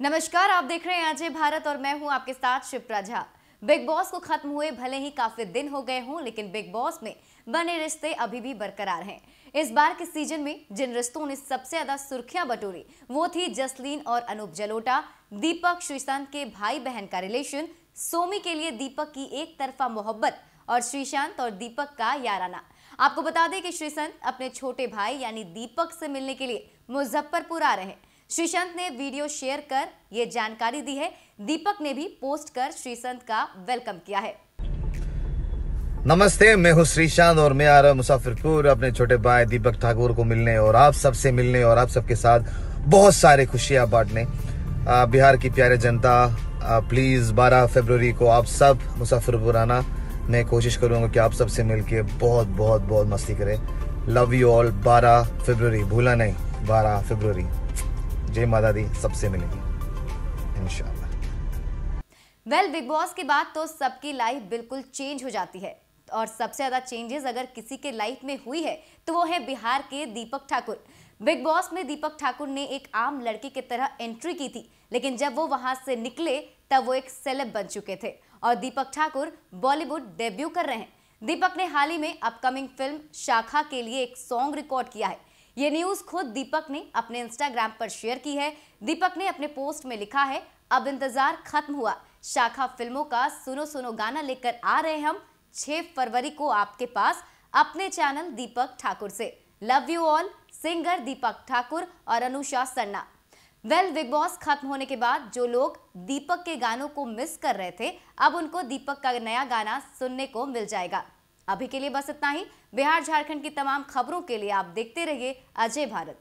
नमस्कार, आप देख रहे हैं अजय भारत और मैं हूँ आपके साथ शिप्रा झा बिग बॉस को खत्म हुए भले ही काफ़ी दिन हो गए हों, लेकिन बिग बॉस में बने रिश्ते अभी भी बरकरार हैं। इस बार के सीज़न में जिन रिश्तों ने सबसे ज़्यादा सुर्खियाँ बटोरी, वो थी जसलीन और अनूप जलोटा। दीपक श्रीशांत के भाई बहन का रिलेशन सोमी के लिए दीपक की एक तरफा मोहब्बत और श्रीशांत और दीपक का याराना। आपको बता दें कि श्रीशांत अपने छोटे भाई, यानी दीपक से मिलने के लिए मुजफ्फरपुर आ रहे हैं। श्रीसंत ने वीडियो शेयर कर ये जानकारी दी है। दीपक ने भी पोस्ट कर श्रीसंत का वेलकम किया है। नमस्ते, मैं हूँ श्रीशांत और मैं आ रहा हूँ मुसाफिरपुर। अपने छोटे भाई दीपक ठाकुर को मिलने और आप सबसे मिलने और आप सबके साथ बहुत सारे खुशियाँ बांटने। बिहार की प्यारे जनता प्लीज़ 12 फरवरी को आप सब मुसाफिरपुर आना। मैं कोशिश करूँगा कि आप सबसे मिलके बहुत बहुत बहुत मस्ती करें। लव यू ऑल 12 फरवरी भूला नहीं 12 फरवरी। जय माता दी, सबसे मिलेंगे। इंशाल्लाह। वेल बिग बॉस के बाद तो सबकी लाइफ बिल्कुल चेंज हो जाती है। और सबसे ज़्यादा चेंजेस अगर किसी के लाइफ में हुई है तो वो है बिहार के दीपक ठाकुर। बिग बॉस में दीपक ठाकुर ने एक आम लड़के की तरह एंट्री की थी, लेकिन जब वो वहाँ से निकले, तब वो एक सेलेब बन चुके थे। और दीपक ठाकुर बॉलीवुड डेब्यू कर रहे हैं। दीपक ने हाल ही में अपकमिंग फ़िल्म शाखा के लिए एक सॉन्ग रिकॉर्ड किया है। ये न्यूज़ खुद दीपक ने अपने इंस्टाग्राम पर शेयर की है। दीपक ने अपने पोस्ट में लिखा है, अब इंतज़ार खत्म हुआ। शाखा फ़िल्मों का सुनो सुनो गाना लेकर आ रहे हम। 6 फरवरी को आपके पास अपने चैनल दीपक ठाकुर से। Love you all singer Deepak Thakur और Anusha Sanna. Well Bigg Boss खत्म होने के बाद जो लोग दीपक के गानों को मिस कर रहे थे, अब उनको दीपक का नया गाना सुनने को मिल जाएगा। अभी के लिए बस इतना ही। बिहार झारखंड की तमाम खबरों के लिए आप देखते रहिए अजय भारत।